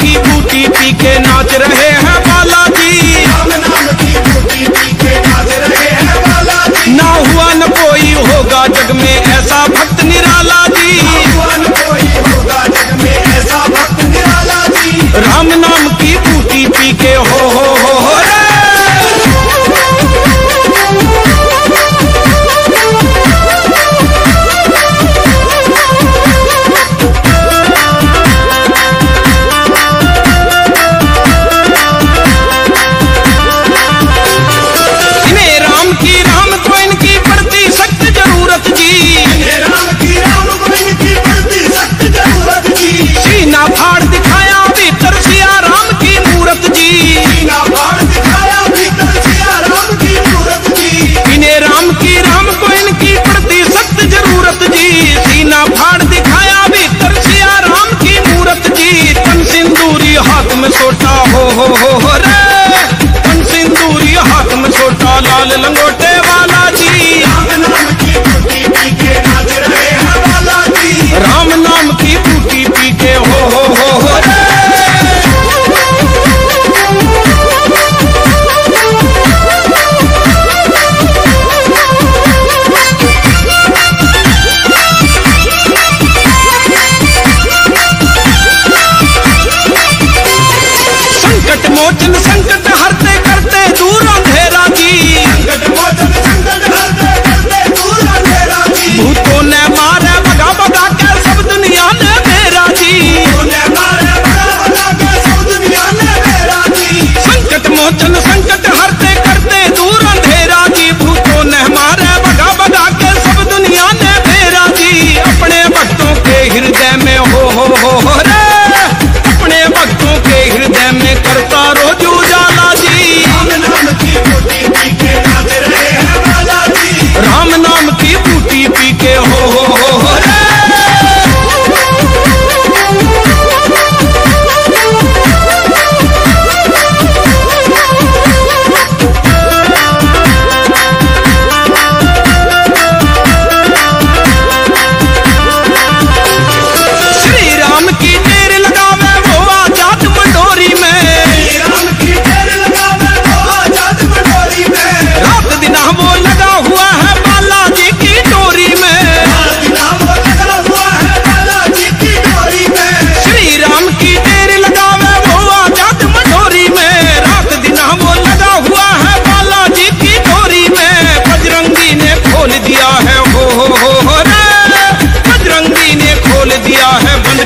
लाठी बूटी पी के नाच रहे हैं।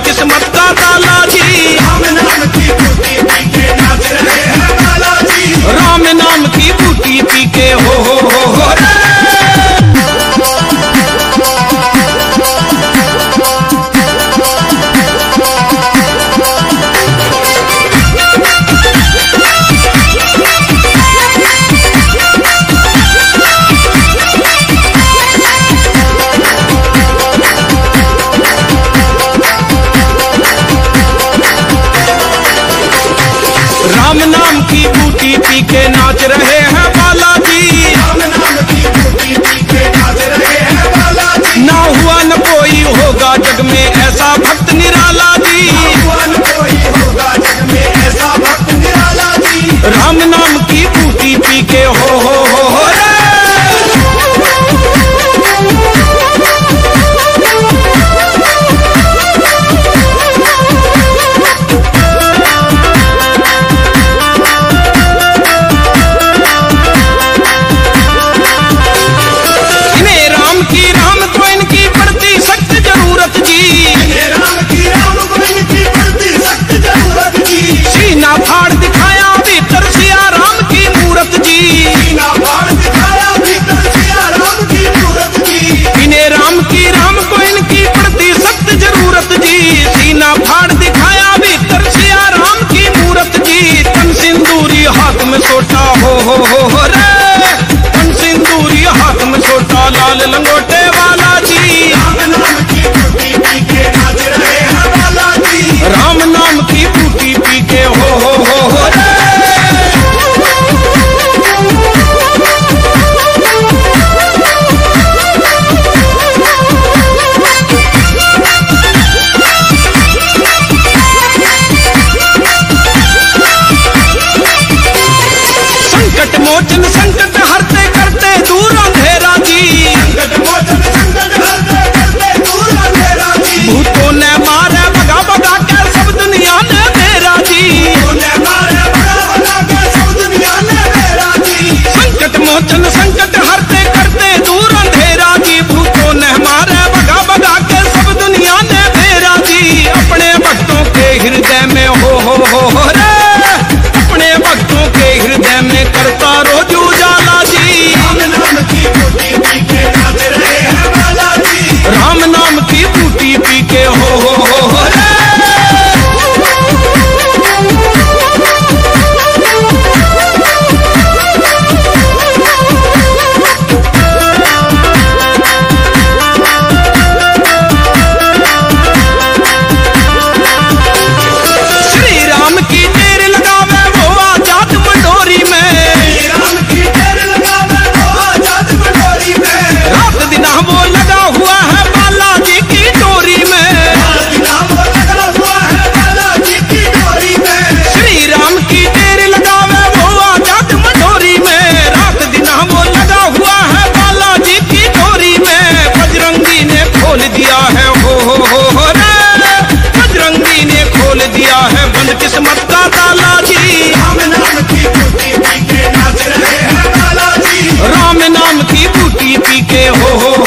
किस्मत में हो हो हो हो ஓட்டம் சங்க हुआ है बालाजी की डोरी में। श्री राम की देर लगावे वो आज़ाद में। रात दिन वो हुआ है बालाजी की डोरी में। बजरंगी ने खोल दिया है हो हो हो हो बजरंगी ने खोल दिया है बंद का ताला राम नाम की बूटी पी हो।